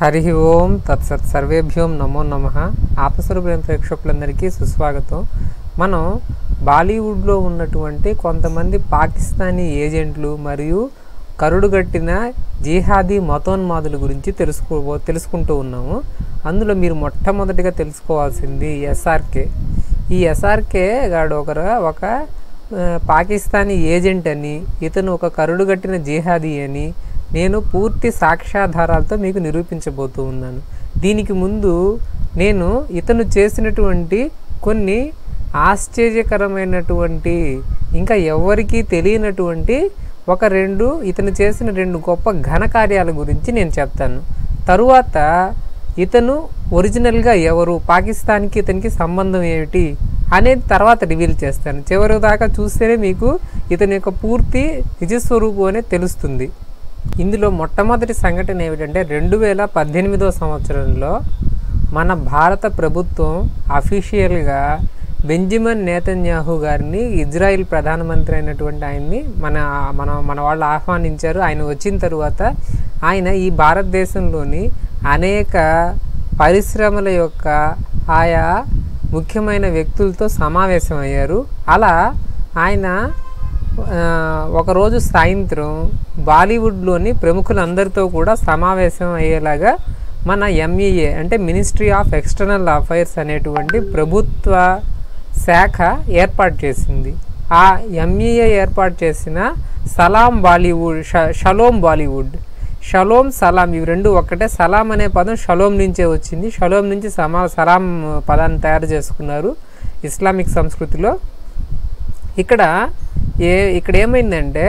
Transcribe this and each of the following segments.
హరి ఓం తత్సత్ సర్వేభ్యోం నమో నమ. ఆపసరుపురం ప్రేక్షకులందరికీ సుస్వాగతం. మనం బాలీవుడ్లో ఉన్నటువంటి కొంతమంది పాకిస్తానీ ఏజెంట్లు మరియు కరుడుగట్టిన జిహాదీ మతోన్మాదుల గురించి తెలుసుకో తెలుసుకుంటూ ఉన్నాము. అందులో మీరు మొట్టమొదటిగా తెలుసుకోవాల్సింది ఎస్ఆర్కే. ఈ ఎస్ఆర్కే గాడు ఒకరు ఒక పాకిస్తానీ ఏజెంట్ అని ఇతను ఒక కరుడుగట్టిన జిహాదీ అని నేను పూర్తి సాక్ష్యాధారాలతో మీకు నిరూపించబోతూ ఉన్నాను. దీనికి ముందు నేను ఇతను చేసినటువంటి కొన్ని ఆశ్చర్యకరమైనటువంటి ఇంకా ఎవరికీ తెలియనటువంటి ఒక రెండు ఇతను చేసిన రెండు గొప్ప ఘనకార్యాల గురించి నేను చెప్తాను. తరువాత ఇతను ఒరిజినల్గా ఎవరు పాకిస్తాన్కి ఇతనికి సంబంధం ఏమిటి అనేది తర్వాత రివీల్ చేస్తాను. చివరి దాకా చూస్తేనే మీకు ఇతని యొక్క పూర్తి నిజస్వరూపం అనేది తెలుస్తుంది. ఇందులో మొట్టమొదటి సంఘటన ఏమిటంటే రెండు వేల పద్దెనిమిదో సంవత్సరంలో మన భారత ప్రభుత్వం అఫీషియల్గా బెంజమిన్ నేతన్యాహు గారిని ఇజ్రాయిల్ ప్రధానమంత్రి అయినటువంటి ఆయన్ని మన మన మన వాళ్ళు ఆహ్వానించారు. ఆయన వచ్చిన తరువాత ఆయన ఈ భారతదేశంలోని అనేక పరిశ్రమల యొక్క ఆయా ముఖ్యమైన వ్యక్తులతో సమావేశమయ్యారు. అలా ఆయన ఒకరోజు సాయంత్రం బాలీవుడ్లోని ప్రముఖులందరితో కూడా సమావేశం అయ్యేలాగా మన ఎంఈఏ అంటే మినిస్ట్రీ ఆఫ్ ఎక్స్టర్నల్ అఫైర్స్ అనేటువంటి ప్రభుత్వ శాఖ ఏర్పాటు చేసింది. ఆ ఎంఈఏ ఏర్పాటు చేసిన సలాం బాలీవుడ్ ష- షలోం బాలీవుడ్. షలోం సలాం ఇవి రెండు ఒక్కటే. సలాం అనే పదం షలోం నుంచే వచ్చింది. షలోం నుంచి సమా సలాం పదాన్ని తయారు చేసుకున్నారు ఇస్లామిక్ సంస్కృతిలో. ఇక్కడ ఏ ఇక్కడ ఏమైందంటే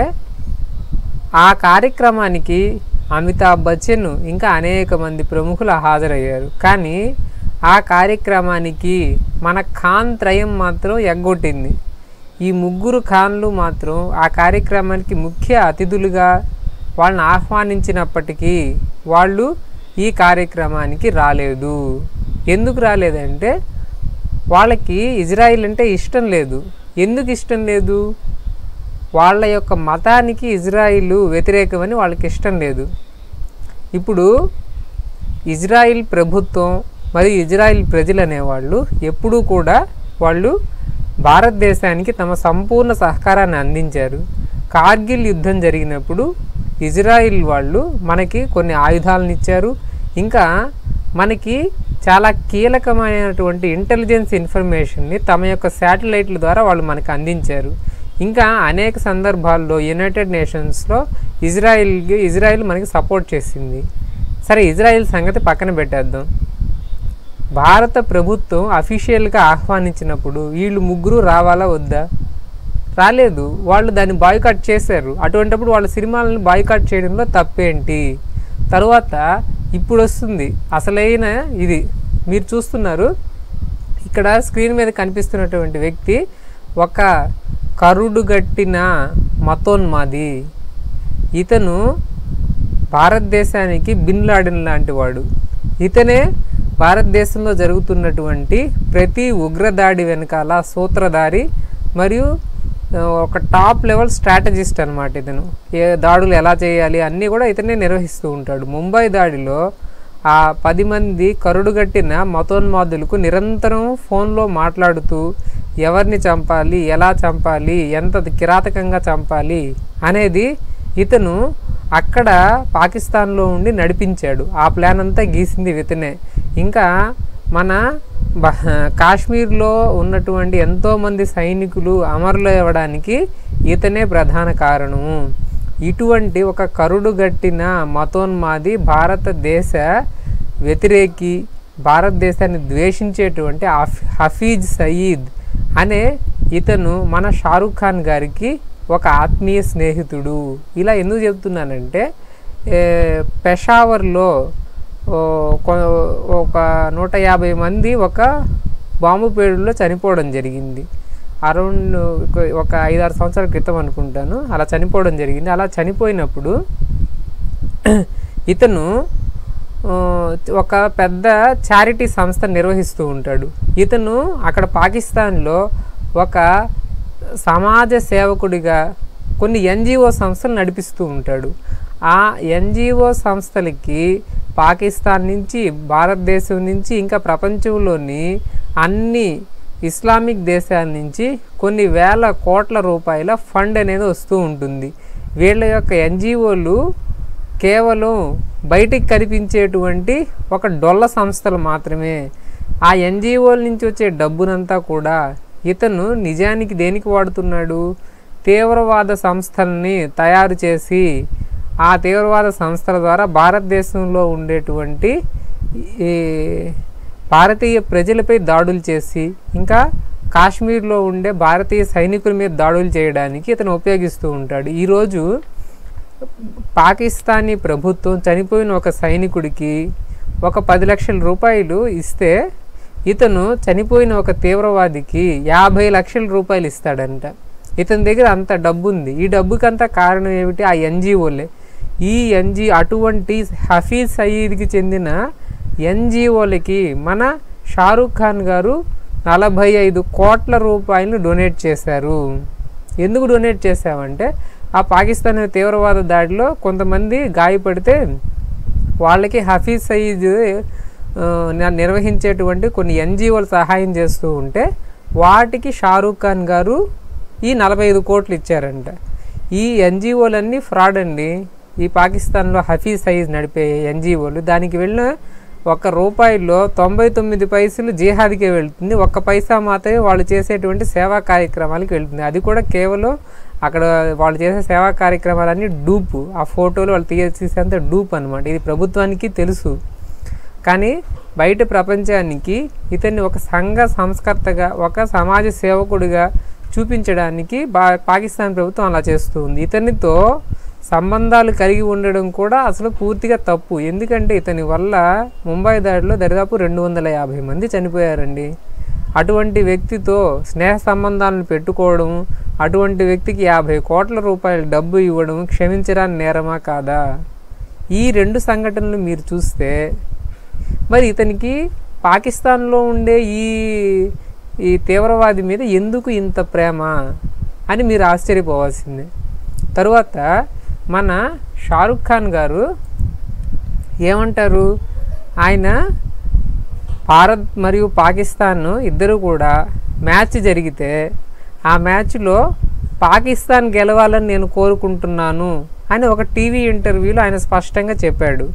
ఆ కార్యక్రమానికి అమితాబ్ బచ్చన్ ఇంకా అనేక మంది ప్రముఖులు హాజరయ్యారు. కానీ ఆ కార్యక్రమానికి మన ఖాన్ త్రయం మాత్రం ఎగ్గొట్టింది. ఈ ముగ్గురు ఖాన్లు మాత్రం ఆ కార్యక్రమానికి ముఖ్య అతిథులుగా వాళ్ళని ఆహ్వానించినప్పటికీ వాళ్ళు ఈ కార్యక్రమానికి రాలేదు. ఎందుకు రాలేదంటే వాళ్ళకి ఇజ్రాయిల్ అంటే ఇష్టం లేదు. ఎందుకు ఇష్టం లేదు? వాళ్ళ యొక్క మతానికి ఇజ్రాయిల్ వ్యతిరేకమని వాళ్ళకి ఇష్టం లేదు. ఇప్పుడు ఇజ్రాయిల్ ప్రభుత్వం మరియు ఇజ్రాయిల్ ప్రజలు అనేవాళ్ళు ఎప్పుడూ కూడా వాళ్ళు భారతదేశానికి తమ సంపూర్ణ సహకారాన్ని అందించారు. కార్గిల్ యుద్ధం జరిగినప్పుడు ఇజ్రాయిల్ వాళ్ళు మనకి కొన్ని ఆయుధాలను ఇచ్చారు ఇంకా మనకి చాలా కీలకమైనటువంటి ఇంటెలిజెన్స్ ఇన్ఫర్మేషన్ని తమ యొక్క శాటిలైట్ల ద్వారా వాళ్ళు మనకు అందించారు. ఇంకా అనేక సందర్భాల్లో యునైటెడ్ నేషన్స్లో ఇజ్రాయిల్కి ఇజ్రాయిల్ మనకి సపోర్ట్ చేసింది. సరే ఇజ్రాయిల్ సంగతి పక్కన పెట్టేద్దాం. భారత ప్రభుత్వం అఫీషియల్గా ఆహ్వానించినప్పుడు వీళ్ళు ముగ్గురు రావాలా వద్దా? రాలేదు. వాళ్ళు దాన్ని బాయ్కాట్ చేశారు. అటువంటిప్పుడు వాళ్ళ సినిమాలను బాయ్కాట్ చేయడంలో తప్పేంటి? తరువాత ఇప్పుడు వస్తుంది అసలైన ఇది. మీరు చూస్తున్నారు ఇక్కడ స్క్రీన్ మీద కనిపిస్తున్నటువంటి వ్యక్తి ఒక కరుడుగట్టిన మతోన్మాది. ఇతను భారతదేశానికి బిన్ లాడెన్ లాంటి వాడు. ఇతనే భారతదేశంలో జరుగుతున్నటువంటి ప్రతి ఉగ్రదాడి వెనకాల సూత్రధారి మరియు ఒక టాప్ లెవెల్ స్ట్రాటజిస్ట్ అనమాట ఇతను. ఏ దాడులు ఎలా చేయాలి అన్నీ కూడా ఇతనే నిర్వహిస్తూ ఉంటాడు. ముంబై దాడిలో ఆ పది మంది కరుడుగట్టిన మతోన్మాదులకు నిరంతరం ఫోన్లో మాట్లాడుతూ ఎవరిని చంపాలి ఎలా చంపాలి ఎంత కిరాతకంగా చంపాలి అనేది ఇతను అక్కడ పాకిస్తాన్లో ఉండి నడిపించాడు. ఆ ప్లాన్ అంతా గీసింది ఇతనే. ఇంకా మన కాశ్మీర్లో ఉన్నటువంటి ఎంతోమంది సైనికులు అమరులు అవ్వడానికి ఇతనే ప్రధాన కారణము ఇటువంటి ఒక కరుడుగట్టిన మతోన్మాది భారతదేశ వ్యతిరేకి భారతదేశాన్ని ద్వేషించేటువంటి హఫీజ్ సయీద్ అనే ఇతను మన షారుఖ్ ఖాన్ గారికి ఒక ఆత్మీయ స్నేహితుడు. ఇలా ఎందుకు చెప్తున్నానంటే పెషావర్లో ఒక నూట యాభై మంది ఒక బాంబు పేలుడులో చనిపోవడం జరిగింది. అరౌండ్ ఒక ఐదారు సంవత్సరాల క్రితం అనుకుంటాను. అలా చనిపోవడం జరిగింది. అలా చనిపోయినప్పుడు ఇతను ఒక పెద్ద చారిటీ సంస్థ నిర్వహిస్తూ ఉంటాడు. ఇతను అక్కడ పాకిస్తాన్లో ఒక సమాజ సేవకుడిగా కొన్ని ఎన్జిఓ సంస్థలు నడిపిస్తూ ఉంటాడు. ఆ ఎన్జిఓ సంస్థలకి పాకిస్తాన్ నుంచి భారతదేశం నుంచి ఇంకా ప్రపంచంలోని అన్ని ఇస్లామిక్ దేశాల నుంచి కొన్ని వేల కోట్ల రూపాయల ఫండ్ అనేది వస్తూ ఉంటుంది. వీళ్ళ యొక్క ఎన్జిఓలు కేవలం బయటికి కనిపించేటువంటి ఒక డొల్ల సంస్థలు మాత్రమే. ఆ ఎన్జిఓల నుంచి వచ్చే డబ్బునంతా కూడా ఇతను నిజానికి దేనికి వాడుతున్నాడు? తీవ్రవాద సంస్థల్ని తయారు చేసి ఆ తీవ్రవాద సంస్థల ద్వారా భారతదేశంలో ఉండేటువంటి ఈ భారతీయ ప్రజలపై దాడులు చేసి ఇంకా కాశ్మీర్లో ఉండే భారతీయ సైనికుల మీద దాడులు చేయడానికి ఇతను ఉపయోగిస్తూ ఉంటాడు. ఈరోజు పాకిస్తానీ ప్రభుత్వం చనిపోయిన ఒక సైనికుడికి ఒక పది లక్షల రూపాయలు ఇస్తే ఇతను చనిపోయిన ఒక తీవ్రవాదికి యాభై లక్షల రూపాయలు ఇస్తాడంట. ఇతని దగ్గర అంత డబ్బు ఉంది ఈ డబ్బుకంతా కారణం ఏమిటి? ఆ ఎన్జిఓలే. ఈ ఎన్జి అటువంటి హఫీజ్ సయీద్కి చెందిన ఎన్జిఓలకి మన షారూఖ్ ఖాన్ గారు నలభై ఐదు కోట్ల రూపాయలను డొనేట్ చేశారు. ఎందుకు డొనేట్ చేశామంటే ఆ పాకిస్తాన్ తీవ్రవాద దాడిలో కొంతమంది గాయపడితే వాళ్ళకి హఫీజ్ సయీద్ నిర్వహించేటువంటి కొన్ని ఎన్జిఓలు సహాయం చేస్తూ ఉంటే వాటికి షారూఖ్ ఖాన్ గారు ఈ నలభై ఐదు కోట్లు ఇచ్చారంట. ఈ ఎన్జిఓలన్నీ ఫ్రాడ్ అండి. ఈ పాకిస్తాన్లో హఫీజ్ సయీద్ నడిపే ఎన్జిఓలు దానికి వెళ్ళిన ఒక్క రూపాయిలో తొంభై తొమ్మిది పైసలు జిహాద్కే వెళ్తుంది. ఒక్క పైసా మాత్రమే వాళ్ళు చేసేటువంటి సేవా కార్యక్రమాలకు వెళ్తుంది. అది కూడా కేవలం అక్కడ వాళ్ళు చేసే సేవా కార్యక్రమాలన్నీ డూప్. ఆ ఫోటోలు వాళ్ళు తీసేంత డూప్ అనమాట ఇది ప్రభుత్వానికి తెలుసు. కానీ బయట ప్రపంచానికి ఇతన్ని ఒక సంఘ సంస్కర్తగా ఒక సమాజ సేవకుడిగా చూపించడానికి బా పాకిస్తాన్ ప్రభుత్వం అలా చేస్తుంది ఇతనితో సంబంధాలు కలిగి ఉండడం కూడా అసలు పూర్తిగా తప్పు. ఎందుకంటే ఇతని వల్ల ముంబై దాడిలో దరిదాపు రెండు వందల యాభై మంది చనిపోయారండి. అటువంటి వ్యక్తితో స్నేహ సంబంధాలను పెట్టుకోవడం అటువంటి వ్యక్తికి యాభై కోట్ల రూపాయల డబ్బు ఇవ్వడం క్షమించరాని నేరమా కాదా? ఈ రెండు సంఘటనలు మీరు చూస్తే మరి ఇతనికి పాకిస్తాన్లో ఉండే ఈ ఈ తీవ్రవాది మీద ఎందుకు ఇంత ప్రేమ అని మీరు ఆశ్చర్యపోవాల్సిందే. తరువాత మన షారుఖ్ ఖాన్ గారు ఏమంటారు? ఆయన భారత్ మరియు పాకిస్తాన్ ఇద్దరు కూడా మ్యాచ్ జరిగితే ఆ మ్యాచ్లో పాకిస్తాన్ గెలవాలని నేను కోరుకుంటున్నాను అని ఒక టీవీ ఇంటర్వ్యూలో ఆయన స్పష్టంగా చెప్పాడు.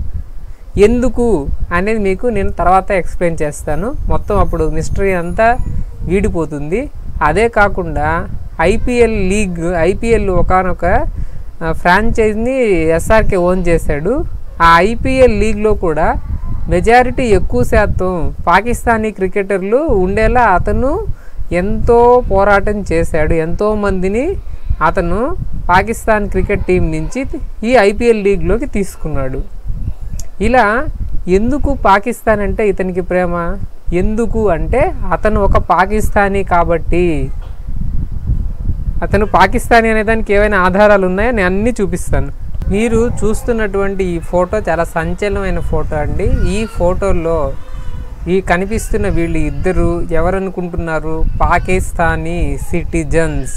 ఎందుకు అనేది మీకు నేను తర్వాత ఎక్స్ప్లెయిన్ చేస్తాను. మొత్తం అప్పుడు మిస్టరీ అంతా వీడిపోతుంది. అదే కాకుండా ఐపీఎల్ లీగ్ ఐపీఎల్ ఒకనొక ఫ్రాంచైజ్ని ఎస్ఆర్కే ఓన్ చేశాడు. ఆ ఐపీఎల్ లీగ్లో కూడా మెజారిటీ ఎక్కువ శాతం పాకిస్తానీ క్రికెటర్లు ఉండేలా అతను ఎంతో పోరాటం చేశాడు. ఎంతో మందిని అతను పాకిస్తాన్ క్రికెట్ టీం నుంచి ఈ ఐపీఎల్ లీగ్లోకి తీసుకున్నాడు. ఇలా ఎందుకు పాకిస్తాన్ అంటే ఇతనికి ప్రేమ? ఎందుకు అంటే అతను ఒక పాకిస్తానీ కాబట్టి అతను పాకిస్తానీ అనే దానికి ఏవైనా ఆధారాలు ఉన్నాయో? నేను అన్నీ చూపిస్తాను. మీరు చూస్తున్నటువంటి ఈ ఫోటో చాలా సంచలనమైన ఫోటో అండి. ఈ ఫోటోలో ఈ కనిపిస్తున్న వీళ్ళు ఇద్దరు ఎవరనుకుంటున్నారు? పాకిస్తానీ సిటిజన్స్.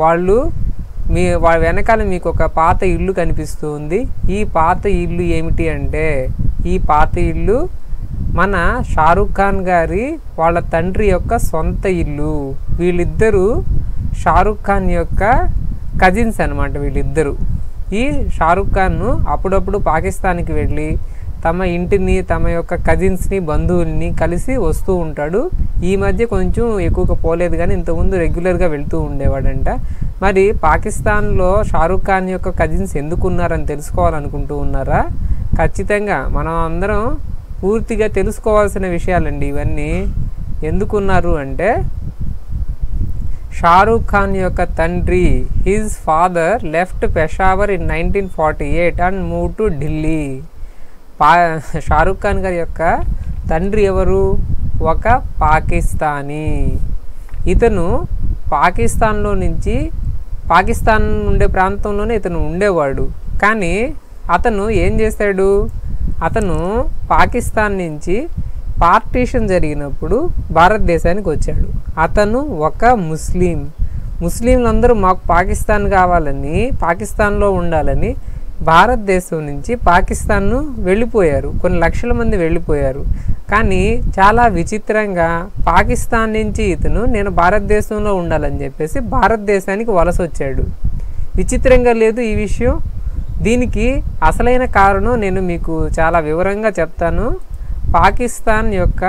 వాళ్ళు మీ వాళ్ళ వెనకాల మీకు ఒక పాత ఇల్లు కనిపిస్తుంది ఈ పాత ఇల్లు ఏమిటి అంటే ఈ పాత ఇల్లు మన షారుఖ్ ఖాన్ గారి వాళ్ళ తండ్రి యొక్క సొంత ఇల్లు. వీళ్ళిద్దరూ షారుఖ్ ఖాన్ యొక్క కజిన్స్ అనమాట వీళ్ళిద్దరూ. ఈ షారుఖ్ ఖాన్ను అప్పుడప్పుడు పాకిస్తాన్కి వెళ్ళి తమ ఇంటిని తమ యొక్క కజిన్స్ని బంధువుల్ని కలిసి వస్తూ ఉంటాడు. ఈ మధ్య కొంచెం ఎక్కువగా పోలేదు కానీ ఇంతకుముందు రెగ్యులర్గా వెళ్తూ ఉండేవాడంట. మరి పాకిస్తాన్లో షారుఖ్ ఖాన్ యొక్క కజిన్స్ ఎందుకు ఉన్నారని తెలుసుకోవాలనుకుంటూ ఉన్నారా? ఖచ్చితంగా మనం అందరం పూర్తిగా తెలుసుకోవాల్సిన విషయాలండి ఇవన్నీ. ఎందుకున్నారు అంటే షారూఖ్ ఖాన్ యొక్క తండ్రి his father left Peshawar in nineteen forty eight and move to Delhi. పా షారూఖ్ ఖాన్ గారి యొక్క తండ్రి ఎవరు? ఒక పాకిస్తానీ. ఇతను పాకిస్తాన్లో నుంచి పాకిస్తాన్ ఉండే ప్రాంతంలోనే ఇతను ఉండేవాడు. కానీ అతను ఏం చేశాడు అతను పాకిస్తాన్ నుంచి పార్టీషన్ జరిగినప్పుడు భారతదేశానికి వచ్చాడు. అతను ఒక ముస్లిం. ముస్లింలందరూ మాకు పాకిస్తాన్ కావాలని పాకిస్తాన్లో ఉండాలని భారతదేశం నుంచి పాకిస్తాన్ను వెళ్ళిపోయారు. కొన్ని లక్షల మంది వెళ్ళిపోయారు. కానీ చాలా విచిత్రంగా పాకిస్తాన్ నుంచి ఇతను నేను భారతదేశంలో ఉండాలని చెప్పేసి భారతదేశానికి వలస వచ్చాడు. విచిత్రంగా లేదు ఈ విషయం? దీనికి అసలైన కారణం నేను మీకు చాలా వివరంగా చెప్తాను. పాకిస్తాన్ యొక్క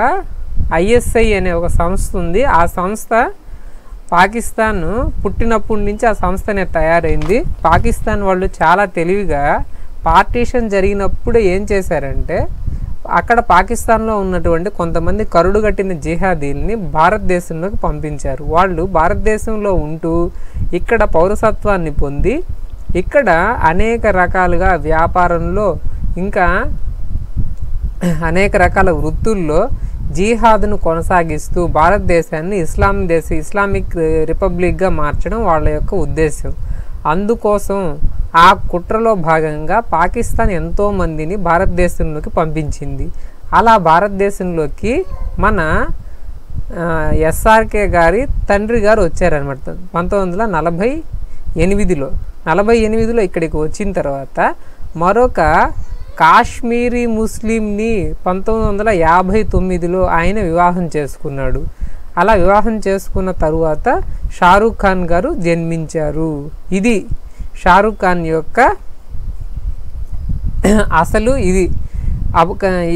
ఐఎస్ఐ అనే ఒక సంస్థ ఉంది. ఆ సంస్థ పాకిస్తాన్ పుట్టినప్పటి నుంచి ఆ సంస్థ తయారైంది. పాకిస్తాన్ వాళ్ళు చాలా తెలివిగా పార్టీషన్ జరిగినప్పుడు ఏం చేశారంటే అక్కడ పాకిస్తాన్లో ఉన్నటువంటి కొంతమంది కరుడుగట్టిన జిహాదీల్ని భారతదేశంలోకి పంపించారు. వాళ్ళు భారతదేశంలో ఉంటూ ఇక్కడ పౌరసత్వాన్ని పొంది ఇక్కడ అనేక రకాలుగా వ్యాపారంలో ఇంకా అనేక రకాల వృత్తుల్లో జీహాద్ను కొనసాగిస్తూ భారతదేశాన్ని ఇస్లాం దేశ ఇస్లామిక్ రిపబ్లిక్గా మార్చడం వాళ్ళ యొక్క ఉద్దేశం అందుకోసం ఆ కుట్రలో భాగంగా పాకిస్తాన్ ఎంతోమందిని భారతదేశంలోకి పంపించింది. అలా భారతదేశంలోకి మన ఎస్ఆర్కే గారి తండ్రి గారు వచ్చారనమాట పంతొమ్మిది వందల నలభై ఎనిమిదిలో. నలభై ఎనిమిదిలో ఇక్కడికి వచ్చిన తర్వాత మరొక కాశ్మీరీ ముస్లింని పంతొమ్మిది వందల యాభై తొమ్మిదిలో ఆయన వివాహం చేసుకున్నాడు. అలా వివాహం చేసుకున్న తరువాత షారూఖ్ ఖాన్ గారు జన్మించారు. ఇది షారూఖ్ ఖాన్ యొక్క అసలు ఇది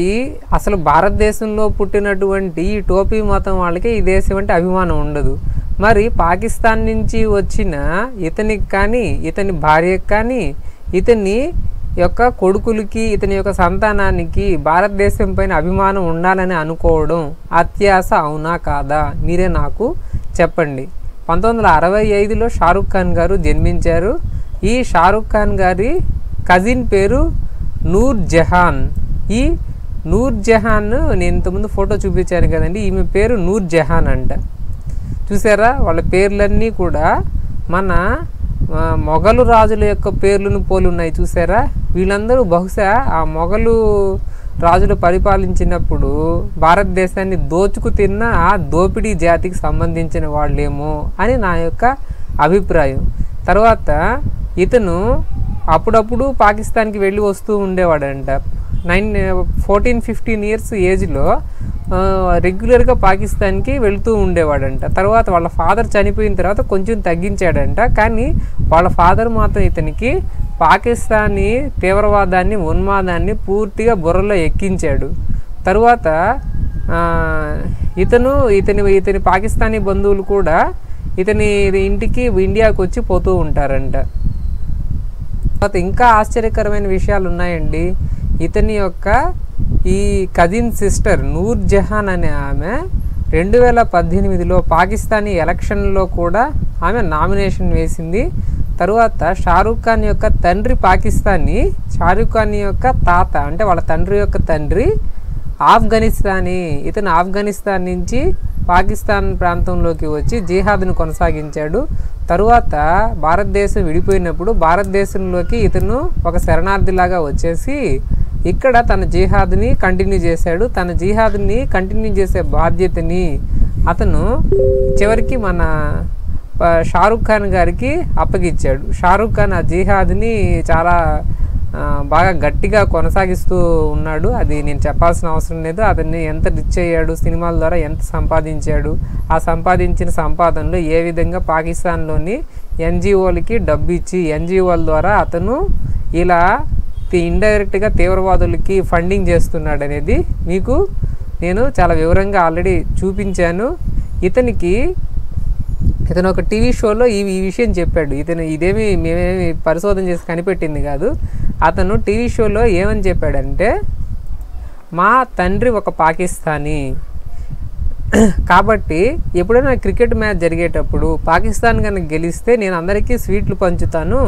ఈ అసలు భారతదేశంలో పుట్టినటువంటి ఈ టోపీ మతం వాళ్ళకి ఈ దేశం అంటే అభిమానం ఉండదు. మరి పాకిస్తాన్ నుంచి వచ్చిన ఇతనికి కానీ ఇతని భార్యకు కానీ ఇతని యొక్క కొడుకులకి ఇతని యొక్క సంతానానికి భారతదేశం పైన అభిమానం ఉండాలని అనుకోవడం అత్యాస అవునా కాదా? మీరే నాకు చెప్పండి. పంతొమ్మిది వందల అరవై ఐదులో షారుఖ్ ఖాన్ గారు జన్మించారు. ఈ షారుఖ్ ఖాన్ గారి కజిన్ పేరు నూర్ జహాన్. ఈ నూర్ జహాన్ నేను ఇంతకుముందు ఫోటో చూపించాను కదండి ఈమె పేరు నూర్ జహాన్ అంట. చూసారా? వాళ్ళ పేర్లన్నీ కూడా మన మొఘలు రాజుల యొక్క పేర్లను పోలి ఉన్నాయి చూసారా? వీళ్ళందరూ బహుశా ఆ మొఘలు రాజులు పరిపాలించినప్పుడు భారతదేశాన్ని దోచుకు తిన్న ఆ దోపిడీ జాతికి సంబంధించిన వాళ్ళేమో అని నా యొక్క అభిప్రాయం. తర్వాత ఇతను అప్పుడప్పుడు పాకిస్తాన్కి వెళ్ళి వస్తూ ఉండేవాడంట. నైన్ ఫోర్టీన్ ఫిఫ్టీన్ ఇయర్స్ ఏజ్లో రెగ్యులర్గా పాకిస్తాన్కి వెళుతూ ఉండేవాడంట. తర్వాత వాళ్ళ ఫాదర్ చనిపోయిన తర్వాత కొంచెం తగ్గించాడంట. కానీ వాళ్ళ ఫాదర్ మాత్రం ఇతనికి పాకిస్తానీ తీవ్రవాదాన్ని ఉన్మాదాన్ని పూర్తిగా బుర్రలో ఎక్కించాడు. తరువాత ఇతను ఇతని ఇతని పాకిస్తానీ బంధువులు కూడా ఇతని ఇంటికి ఇండియాకు వచ్చి పోతూ ఉంటారంట. తర్వాత ఇంకా ఆశ్చర్యకరమైన విషయాలు ఉన్నాయండి ఇతని యొక్క ఈ కజిన్ సిస్టర్ నూర్ జహాన్ అనే ఆమె రెండు వేల పద్దెనిమిదిలో పాకిస్తానీ ఎలక్షన్లో కూడా ఆమె నామినేషన్ వేసింది. తరువాత షారూఖ్ ఖాన్ యొక్క తండ్రి పాకిస్తానీ షారూఖ్ ఖాన్ యొక్క తాత అంటే వాళ్ళ తండ్రి యొక్క తండ్రి ఆఫ్ఘనిస్తానీ ఇతను ఆఫ్ఘనిస్తాన్ నుంచి పాకిస్తాన్ ప్రాంతంలోకి వచ్చి జిహాద్ను కొనసాగించాడు. తరువాత భారతదేశం విడిపోయినప్పుడు భారతదేశంలోకి ఇతను ఒక శరణార్థిలాగా వచ్చేసి ఇక్కడ తన జిహాద్ని కంటిన్యూ చేశాడు. తన జిహాద్ని కంటిన్యూ చేసే బాధ్యతని అతను చివరికి మన షారుఖ్ ఖాన్ గారికి అప్పగిచ్చాడు. షారుఖ్ ఖాన్ ఆ జిహాద్ని చాలా బాగా గట్టిగా కొనసాగిస్తూ ఉన్నాడు. అది నేను చెప్పాల్సిన అవసరం లేదు. అతన్ని ఎంత రిచ్ అయ్యాడు సినిమాల ద్వారా ఎంత సంపాదించాడు ఆ సంపాదించిన సంపాదనలో ఏ విధంగా పాకిస్తాన్లోని ఎన్జిఓలకి డబ్బు ఇచ్చి ఎన్జిఓల ద్వారా అతను ఇలా ఇండైరెక్ట్గా తీవ్రవాదులకి ఫండింగ్ చేస్తున్నాడు అనేది మీకు నేను చాలా వివరంగా ఆల్రెడీ చూపించాను. ఇతనికి ఇతను ఒక టీవీ షోలో ఈ ఈ విషయం చెప్పాడు. ఇతను ఇదేమి మేమేమి పరిశోధన చేసి కనిపెట్టింది కాదు. అతను టీవీ షోలో ఏమని చెప్పాడంటే మా తండ్రి ఒక పాకిస్తానీ కాబట్టి ఎప్పుడైనా క్రికెట్ మ్యాచ్ జరిగేటప్పుడు పాకిస్తాన్ కనుక గెలిస్తే నేను అందరికీ స్వీట్లు పంచుతాను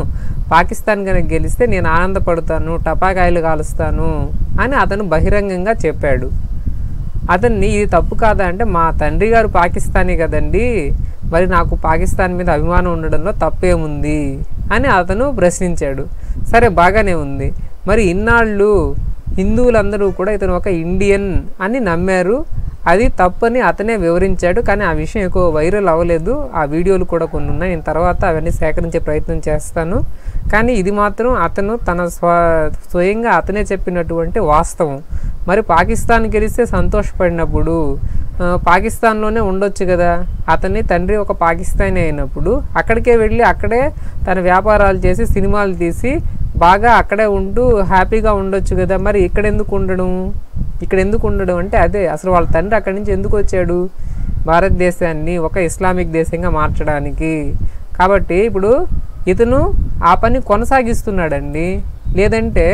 పాకిస్తాన్ కనుక గెలిస్తే నేను ఆనందపడతాను టపాకాయలు కాలుస్తాను అని అతను బహిరంగంగా చెప్పాడు. అతన్ని ఇది తప్పు కాదా అంటే మా తండ్రి గారు పాకిస్తానీ కదండి మరి నాకు పాకిస్తాన్ మీద అభిమానం ఉండడంలో తప్పేముంది అని అతను ప్రశ్నించాడు. సరే బాగానే ఉంది. మరి ఇన్నాళ్ళు హిందువులందరూ కూడా ఇతను ఒక ఇండియన్ అని నమ్మారు. అది తప్పని అతనే వివరించాడు కానీ ఆ విషయం ఎక్కువ వైరల్ అవ్వలేదు. ఆ వీడియోలు కూడా కొన్ని ఉన్నాయి. నేను తర్వాత అవన్నీ సేకరించే ప్రయత్నం చేస్తాను. కానీ ఇది మాత్రం అతను తన స్వ స్వయంగా అతనే చెప్పినటువంటి వాస్తవం. మరి పాకిస్తాన్ గెలిస్తే సంతోషపడినప్పుడు పాకిస్తాన్లోనే ఉండొచ్చు కదా? అతని తండ్రి ఒక పాకిస్తానీ అయినప్పుడు అక్కడికే వెళ్ళి అక్కడే తన వ్యాపారాలు చేసి సినిమాలు తీసి బాగా అక్కడే ఉంటూ హ్యాపీగా ఉండొచ్చు కదా? మరి ఇక్కడ ఎందుకు ఉండడం? ఇక్కడ ఎందుకు ఉండడం అంటే అదే అసలు వాళ్ళ తండ్రి అక్కడి నుంచి ఎందుకు వచ్చాడు? భారతదేశాన్ని ఒక ఇస్లామిక్ దేశంగా మార్చడానికి. కాబట్టి ఇప్పుడు ఇతను ఆ పని కొనసాగిస్తున్నాడండి. లేదంటే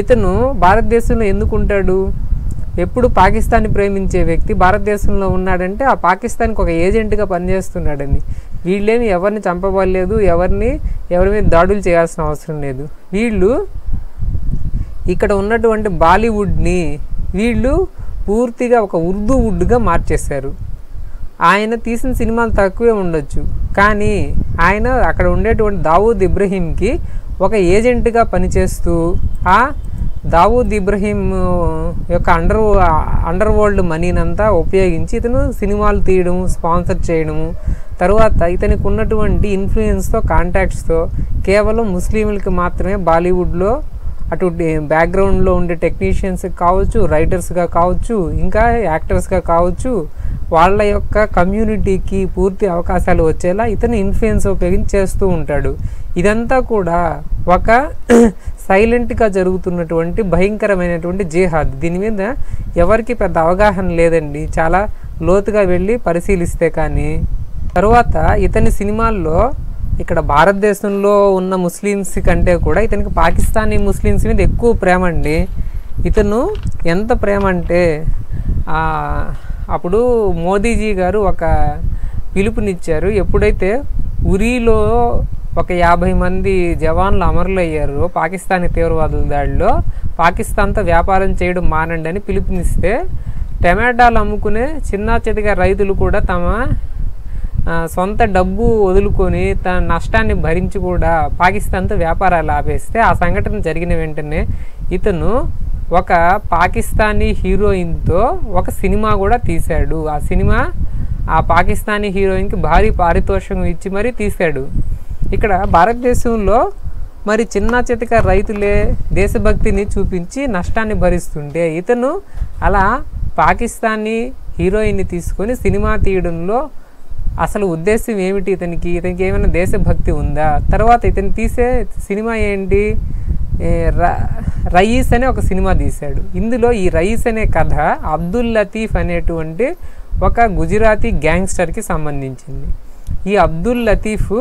ఇతను భారతదేశంలో ఎందుకు ఉంటాడు? ఎప్పుడు పాకిస్తాన్ని ప్రేమించే వ్యక్తి భారతదేశంలో ఉన్నాడంటే ఆ పాకిస్తాన్కి ఒక ఏజెంట్గా పనిచేస్తున్నాడని వీళ్ళేమి ఎవరిని చంపబడలేదు ఎవరిని ఎవరి మీద దాడులు చేయాల్సిన అవసరం లేదు. వీళ్ళు ఇక్కడ ఉన్నటువంటి బాలీవుడ్ని వీళ్ళు పూర్తిగా ఒక ఉర్దూ వుడ్గా మార్చేశారు. ఆయన తీసిన సినిమాలు తక్కువే ఉండొచ్చు. కానీ ఆయన అక్కడ ఉండేటువంటి దావూద్ ఇబ్రహీంకి ఒక ఏజెంట్గా పనిచేస్తూ ఆ దావూద్ ఇబ్రహీం యొక్క అండర్ అండర్ వరల్డ్ మనీనంతా ఉపయోగించి ఇతను సినిమాలు తీయడం స్పాన్సర్ చేయడము తర్వాత ఇతనికి ఉన్నటువంటి ఇన్ఫ్లుయెన్స్తో కాంటాక్ట్స్తో కేవలం ముస్లింలకి మాత్రమే బాలీవుడ్లో అటు బ్యాక్గ్రౌండ్లో ఉండే టెక్నీషియన్స్ కావచ్చు రైటర్స్గా కావచ్చు ఇంకా యాక్టర్స్గా కావచ్చు వాళ్ళ యొక్క కమ్యూనిటీకి పూర్తి అవకాశాలు వచ్చేలా ఇతను ఇన్ఫ్లుయెన్స్ ఉపయోగించి చేస్తూ ఉంటాడు. ఇదంతా కూడా ఒక సైలెంట్గా జరుగుతున్నటువంటి భయంకరమైనటువంటి జిహాద్. దీని మీద ఎవరికి పెద్ద అవగాహన లేదండి. చాలా లోతుగా వెళ్ళి పరిశీలిస్తే కానీ తరువాత ఇతని సినిమాల్లో ఇక్కడ భారతదేశంలో ఉన్న ముస్లిమ్స్ కంటే కూడా ఇతనికి పాకిస్తానీ ముస్లిమ్స్ మీద ఎక్కువ ప్రేమ అండి. ఇతను ఎంత ప్రేమ అంటే అప్పుడు మోదీజీ గారు ఒక పిలుపునిచ్చారు. ఎప్పుడైతే ఉరిలో ఒక యాభై మంది జవాన్లు అమరులు అయ్యారు పాకిస్తానీ తీవ్రవాదుల దాడిలో పాకిస్తాన్తో వ్యాపారం చేయడం మానండి అని పిలుపునిస్తే టమాటాలు అమ్ముకునే చిన్న చితక రైతులు కూడా తమ సొంత డబ్బు వదులుకొని తన నష్టాన్ని భరించి కూడా పాకిస్తాన్తో వ్యాపారాలు ఆపేస్తే ఆ సంఘటన జరిగిన వెంటనే ఇతను ఒక పాకిస్తానీ హీరోయిన్తో ఒక సినిమా కూడా తీశాడు. ఆ సినిమా ఆ పాకిస్తానీ హీరోయిన్కి భారీ పారితోషికం ఇచ్చి మరీ తీశాడు. ఇక్కడ భారతదేశంలో మరి చిన్న చితక రైతులే దేశభక్తిని చూపించి నష్టాన్ని భరిస్తుంటే ఇతను అలా పాకిస్తానీ హీరోయిన్ని తీసుకొని సినిమా తీయడంలో అసలు ఉద్దేశం ఏమిటి ఇతనికి? ఇతనికి ఏమైనా దేశభక్తి ఉందా? తర్వాత ఇతను తీసే సినిమా ఏంటి? రయీస్ అనే ఒక సినిమా తీశాడు. ఇందులో ఈ రయీస్ అనే కథ అబ్దుల్ లతీఫ్ అనేటువంటి ఒక గుజరాతీ గ్యాంగ్స్టర్కి సంబంధించింది. ఈ Abdul Latif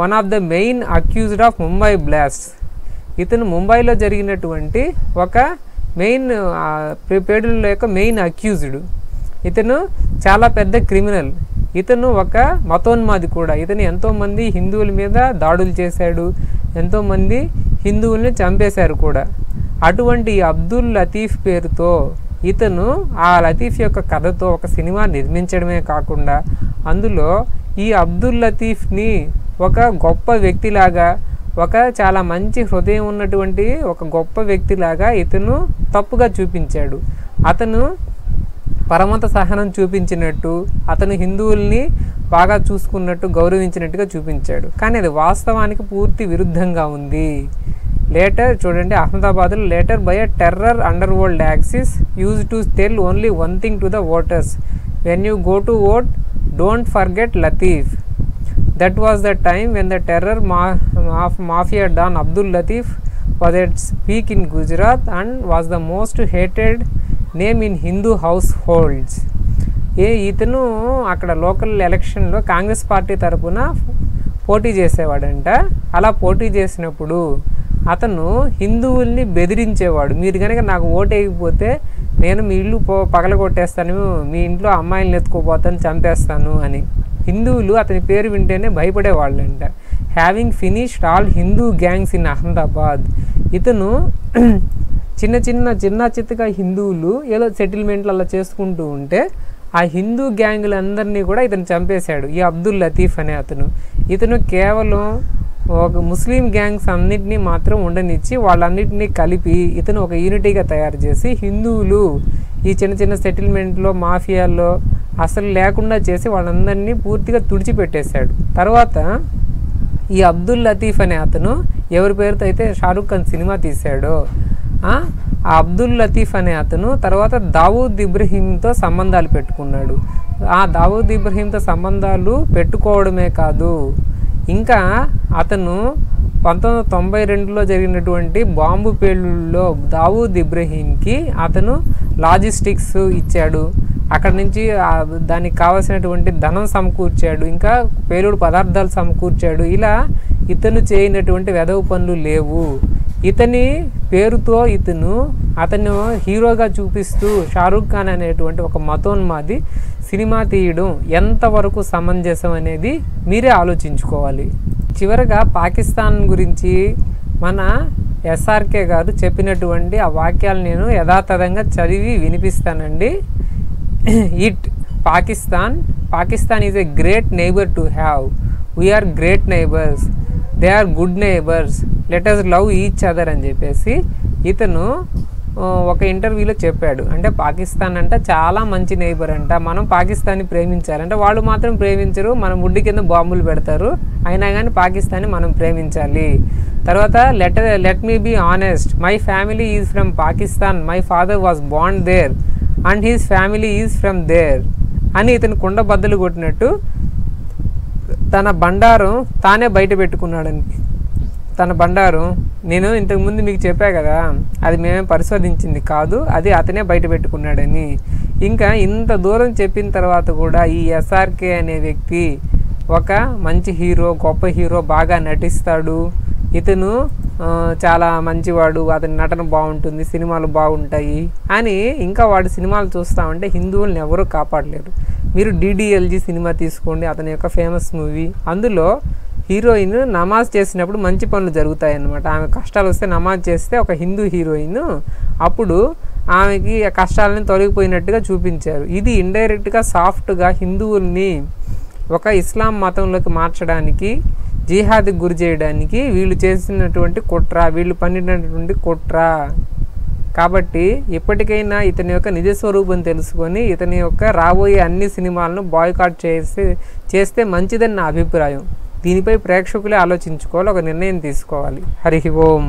one of the main accused of Mumbai blast. ఇతను ముంబైలో జరిగినటువంటి ఒక మెయిన్ పేడుల యొక్క మెయిన్ అక్యూజ్డ్. ఇతను చాలా పెద్ద క్రిమినల్. ఇతను ఒక మతోన్మాది కూడా. ఇతను ఎంతోమంది హిందువుల మీద దాడులు చేశాడు. ఎంతోమంది హిందువుల్ని చంపేశారు కూడా. అటువంటి అబ్దుల్ లతీఫ్ పేరుతో ఇతను ఆ లతీఫ్ యొక్క కథతో ఒక సినిమా నిర్మించడమే కాకుండా అందులో ఈ అబ్దుల్ లతీఫ్ని ఒక గొప్ప వ్యక్తిలాగా ఒక చాలా మంచి హృదయం ఉన్నటువంటి ఒక గొప్ప వ్యక్తిలాగా ఇతను తప్పుగా చూపించాడు. అతను పరమత సహనం చూపించినట్టు అతను హిందువుల్ని బాగా చూసుకున్నట్టు గౌరవించినట్టుగా చూపించాడు. కానీ అది వాస్తవానికి పూర్తి విరుద్ధంగా ఉంది. లేటర్ చూడండి అహ్మదాబాద్లో later by a terror underworld axis use to tell only one thing to the voters when you go to vote don't forget Latif that was the time when the terror mafia don Abdul Latif was at speak in Gujarat and was the most hated name in Hindu households a ఇతను అక్కడ local ఎలక్షన్లో Congress party తరపున పోటీ చేసేవాడంట. అలా పోటీ చేసినప్పుడు అతను హిందువుల్ని బెదిరించేవాడు. మీరు కనుక నాకు ఓటేయకపోతే నేను మీ ఇల్లు పో పగలగొట్టేస్తాను మీ ఇంట్లో అమ్మాయిలను ఎత్తుకోపోతాను చంపేస్తాను అని. హిందువులు అతని పేరు వింటేనే భయపడేవాళ్ళంట. Having finished all Hindu gangs in Ahmedabad ఇతను చిన్న చిన్న చిన్న చిత్తగా హిందువులు ఏదో సెటిల్మెంట్లు అలా చేసుకుంటూ ఉంటే ఆ హిందూ గ్యాంగులందరినీ కూడా ఇతను చంపేశాడు ఈ అబ్దుల్ లతీఫ్ అనే అతను. ఇతను కేవలం ఒక ముస్లిం గ్యాంగ్స్ అన్నిటినీ మాత్రం ఉండనిచ్చి వాళ్ళన్నిటినీ కలిపి ఇతను ఒక యూనిటీగా తయారు చేసి హిందువులు ఈ చిన్న చిన్న సెటిల్మెంట్లో మాఫియాల్లో అసలు లేకుండా చేసి వాళ్ళందరినీ పూర్తిగా తుడిచిపెట్టేశాడు. తర్వాత ఈ అబ్దుల్ లతీఫ్ అనే అతను ఎవరి పేరుతో అయితే షారుఖ్ ఖాన్ సినిమా తీశాడో ఆ? అబ్దుల్ లతీఫ్ అనే అతను తర్వాత దావూద్ ఇబ్రహీంతో సంబంధాలు పెట్టుకున్నాడు. ఆ దావూద్ ఇబ్రహీంతో సంబంధాలు పెట్టుకోవడమే కాదు. ఇంకా అతను పంతొమ్మిది వందల తొంభై రెండులో జరిగినటువంటి బాంబు పేలుళ్ళలో దావూద్ ఇబ్రహీంకి అతను లాజిస్టిక్స్ ఇచ్చాడు. అక్కడ నుంచి దానికి కావాల్సినటువంటి ధనం సమకూర్చాడు. ఇంకా పేలుడు పదార్థాలు సమకూర్చాడు. ఇలా ఇతను చేయనటువంటి వెధవ పనులు లేవు. ఇతని పేరుతో ఇతను అతను హీరోగా చూపిస్తూ షారూఖ్ ఖాన్ అనేటువంటి ఒక మతోన్మాది సినిమా తీయడం ఎంతవరకు సమంజసం అనేది మీరే ఆలోచించుకోవాలి. చివరగా పాకిస్తాన్ గురించి మన ఎస్ఆర్కే గారు చెప్పినటువంటి ఆ వాక్యాలు నేను యథాతథంగా చదివి వినిపిస్తానండి. It Pakistan Pakistan is a great neighbour to have. We are great neighbours they are good neighbours let us love each other అని చెప్పేసి ఇతను ఒక ఇంటర్వ్యూలో చెప్పాడు. అంటే పాకిస్తాన్ అంట చాలా మంచి నైబర్ అంట. మనం పాకిస్తాన్ని ప్రేమించాలంటే వాళ్ళు మాత్రం ప్రేమించరు. మన ముడ్డి కింద బాంబులు పెడతారు. అయినా కానీ పాకిస్తాన్ని మనం ప్రేమించాలి. తర్వాత let let me be honest my family is from Pakistan my father was bond there and his family is from there అని ఇతను కుండ బద్దలు కొట్టినట్టు తన బండారం తానే బయట పెట్టుకున్నాడని తన బండారం నేను ఇంతకుముందు మీకు చెప్పా కదా అది మేమే పరిశోధించింది కాదు అది అతనే బయట పెట్టుకున్నాడని. ఇంకా ఇంత దూరం చెప్పిన తర్వాత కూడా ఈ ఎస్ఆర్కే అనే వ్యక్తి ఒక మంచి హీరో గొప్ప హీరో బాగా నటిస్తాడు. ఇతను చాలా మంచివాడు అతని నటన బాగుంటుంది సినిమాలు బాగుంటాయి అని ఇంకా వాడి సినిమాలు చూస్తా ఉంటే హిందువుల్ని ఎవరూ కాపాడలేరు. మీరు డిడిఎల్జీ సినిమా తీసుకోండి అతని యొక్క ఫేమస్ మూవీ. అందులో హీరోయిన్ నమాజ్ చేసినప్పుడు మంచి పనులు జరుగుతాయి అన్నమాట ఆమె కష్టాలు వస్తే నమాజ్ చేస్తే ఒక హిందూ హీరోయిన్ అప్పుడు ఆమెకి ఆ కష్టాలని తొలగిపోయినట్టుగా చూపించారు. ఇది ఇండైరెక్ట్గా సాఫ్ట్గా హిందువుల్ని ఒక ఇస్లాం మతంలోకి మార్చడానికి జిహాద్కి గురి చేయడానికి వీళ్ళు చేసినటువంటి కుట్ర వీళ్ళు పన్నినటువంటి కుట్ర. కాబట్టి ఇప్పటికైనా ఇతని యొక్క నిజ స్వరూపం తెలుసుకొని ఇతని యొక్క రాబోయే అన్ని సినిమాలను బాయ్కాట్ చేసి చేస్తే మంచిదని నా అభిప్రాయం. దీనిపై ప్రేక్షకులే ఆలోచించుకోవాలి ఒక నిర్ణయం తీసుకోవాలి. హరి ఓం.